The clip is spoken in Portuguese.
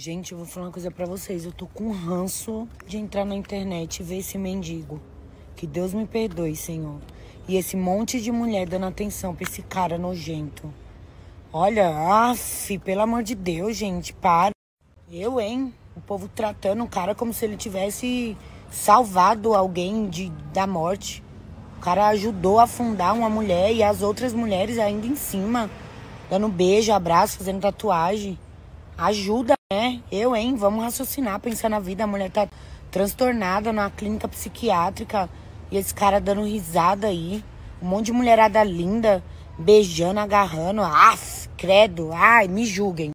Gente, eu vou falar uma coisa pra vocês. Eu tô com ranço de entrar na internet e ver esse mendigo. Que Deus me perdoe, Senhor. E esse monte de mulher dando atenção pra esse cara nojento. Olha, af, pelo amor de Deus, gente, para. Eu, hein? O povo tratando o cara como se ele tivesse salvado alguém de, da morte. O cara ajudou a afundar uma mulher e as outras mulheres ainda em cima. Dando beijo, abraço, fazendo tatuagem. Ajuda, né? Eu, hein? Vamos raciocinar, pensar na vida. A mulher tá transtornada na clínica psiquiátrica. E esse cara dando risada aí. Um monte de mulherada linda, beijando, agarrando. Af, credo. Ai, me julguem.